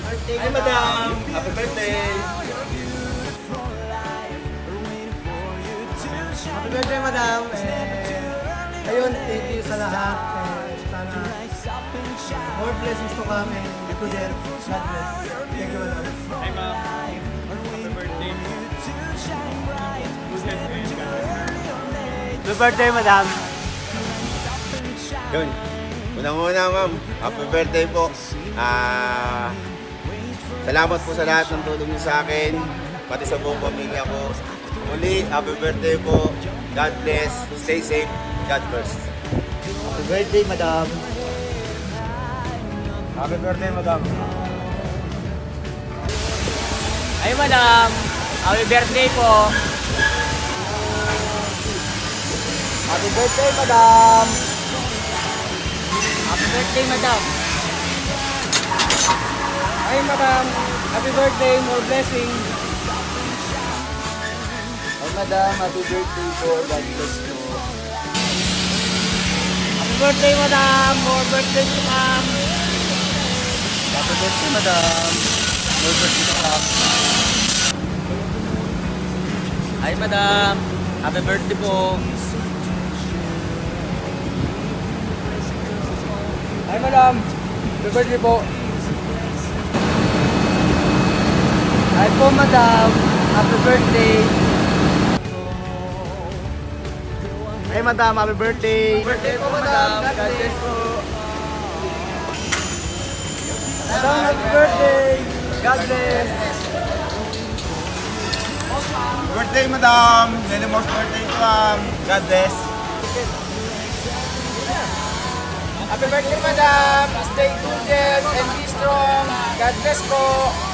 birthday, Hi, madam! Happy birthday! Happy birthday, madam. Eh, ayun, thank you sa lahat. Eh, sana more blessings to come and you to them. God bless. Thank you, madam. Hi, ma'am. Happy birthday. Happy birthday, madam. Yun. Unang-una, ma'am. Happy birthday po. Ah, salamat po sa lahat ng tulong niyo sa akin, pati sa buong pamilya ko. Muli, happy birthday po. God bless. Stay safe. God bless. Happy birthday, madam. Happy birthday, madam. Ay, madam. Happy birthday po. Happy birthday, madam. Happy birthday, madam. Hi, madam. Happy birthday. More blessings. Hi, madam. Happy birthday po. God bless po. Happy birthday, madam. More birthday to come. Happy birthday, madam. More birthday to come. Ay, madam. Happy birthday po. Hi, madam. Happy birthday po. Hi po, madam. Happy birthday. Hi, madam. Happy birthday. Birthday po, madam. God bless po. Madam, happy birthday. God bless. Birthday, madam. Many more birthday to come. God bless. Happy birthday, madam. Stay prudent and be strong. God bless po.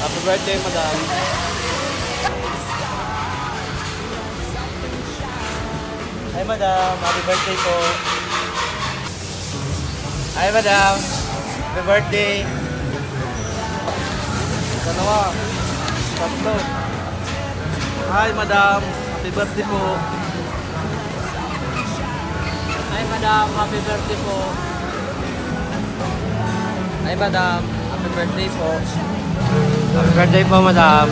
Happy birthday, madam. Hi, madam. Happy birthday po. Hi, madam. Happy birthday. Dalawa. Tatlo. Hi, madam. Happy birthday po. Ay, madam. Happy birthday po. Hi, madam. Happy birthday po. Happy birthday po, madam.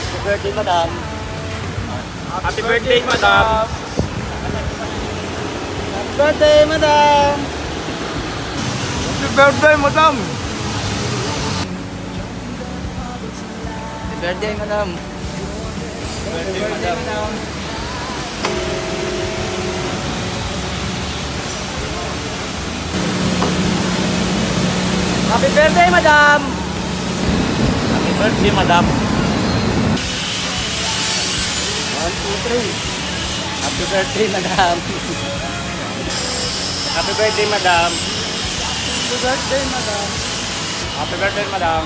Happy birthday, madam. Happy birthday, madam! Happy birthday, madam. Happy birthday, madam. Happy birthday, madam. Happy birthday, madam. Happy birthday, madam. Happy birthday, madam! One, two, three. Happy birthday, madam. Happy birthday, madam! Happy birthday, madam. Happy birthday, madam!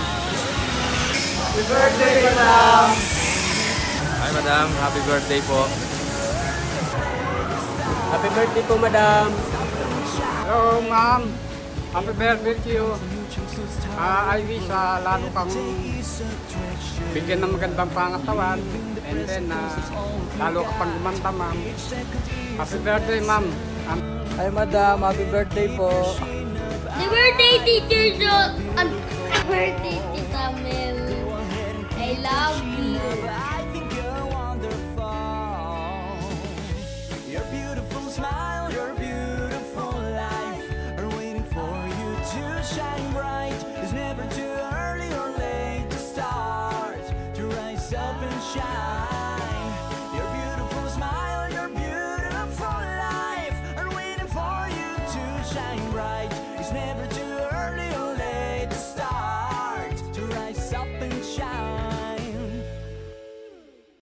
Happy birthday, madam. Hi, madam. Happy birthday po. Happy birthday po, madam. Hello, ma'am. Happy birthday to you. Ah, I wish ah, lalo kang bigyan ng magandang pangatawan and then ah, lalo ka pang gumanda, ma'am. Happy birthday, ma'am. Um, Hi, madam. Happy birthday po. The birthday teacher John and birthday Tita Mel. I love never